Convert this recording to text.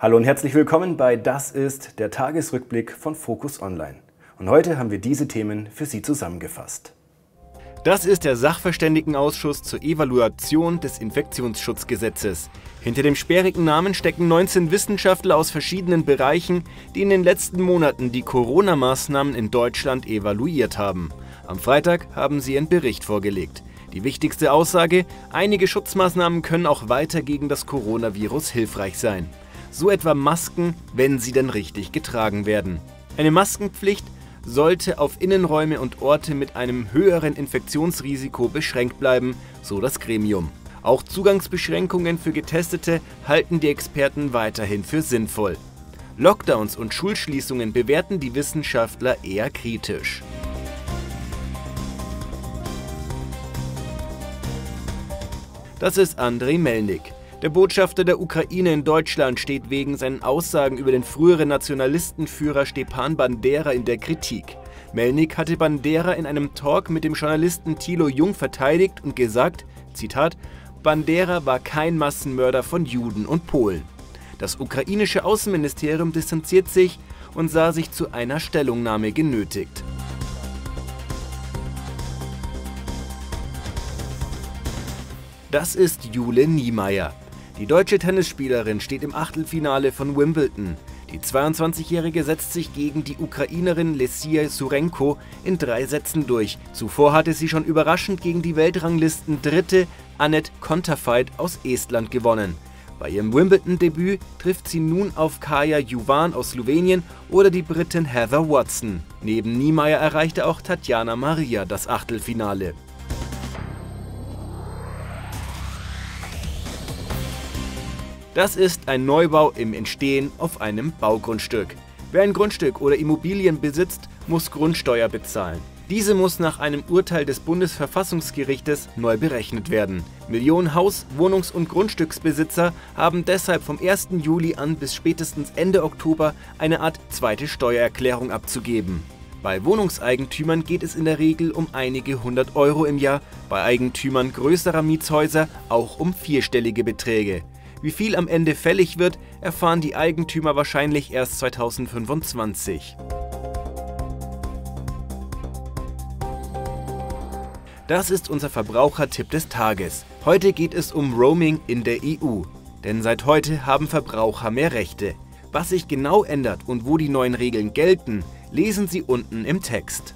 Hallo und herzlich willkommen bei Das ist der Tagesrückblick von Focus Online. Und heute haben wir diese Themen für Sie zusammengefasst. Das ist der Sachverständigenausschuss zur Evaluation des Infektionsschutzgesetzes. Hinter dem sperrigen Namen stecken 19 Wissenschaftler aus verschiedenen Bereichen, die in den letzten Monaten die Corona-Maßnahmen in Deutschland evaluiert haben. Am Freitag haben sie ihren Bericht vorgelegt. Die wichtigste Aussage, einige Schutzmaßnahmen können auch weiter gegen das Coronavirus hilfreich sein so etwa Masken, wenn sie denn richtig getragen werden. Eine Maskenpflicht sollte auf Innenräume und Orte mit einem höheren Infektionsrisiko beschränkt bleiben, so das Gremium. Auch Zugangsbeschränkungen für Getestete halten die Experten weiterhin für sinnvoll. Lockdowns und Schulschließungen bewerten die Wissenschaftler eher kritisch. Das ist Andrei Melnik. Der Botschafter der Ukraine in Deutschland steht wegen seinen Aussagen über den früheren Nationalistenführer Stepan Bandera in der Kritik. Melnik hatte Bandera in einem Talk mit dem Journalisten Thilo Jung verteidigt und gesagt, Zitat, Bandera war kein Massenmörder von Juden und Polen. Das ukrainische Außenministerium distanziert sich und sah sich zu einer Stellungnahme genötigt. Das ist Jule Niemeyer. Die deutsche Tennisspielerin steht im Achtelfinale von Wimbledon. Die 22-Jährige setzt sich gegen die Ukrainerin Lesia Surenko in drei Sätzen durch. Zuvor hatte sie schon überraschend gegen die Weltranglisten Dritte Annette Konterfeit aus Estland gewonnen. Bei ihrem Wimbledon-Debüt trifft sie nun auf Kaja Juvan aus Slowenien oder die Britin Heather Watson. Neben Niemeyer erreichte auch Tatjana Maria das Achtelfinale. Das ist ein Neubau im Entstehen auf einem Baugrundstück. Wer ein Grundstück oder Immobilien besitzt, muss Grundsteuer bezahlen. Diese muss nach einem Urteil des Bundesverfassungsgerichtes neu berechnet werden. Millionen Haus-, Wohnungs- und Grundstücksbesitzer haben deshalb vom 1. Juli an bis spätestens Ende Oktober eine Art zweite Steuererklärung abzugeben. Bei Wohnungseigentümern geht es in der Regel um einige hundert Euro im Jahr, bei Eigentümern größerer Mietshäuser auch um vierstellige Beträge. Wie viel am Ende fällig wird, erfahren die Eigentümer wahrscheinlich erst 2025. Das ist unser Verbrauchertipp des Tages. Heute geht es um Roaming in der EU. Denn seit heute haben Verbraucher mehr Rechte. Was sich genau ändert und wo die neuen Regeln gelten, lesen Sie unten im Text.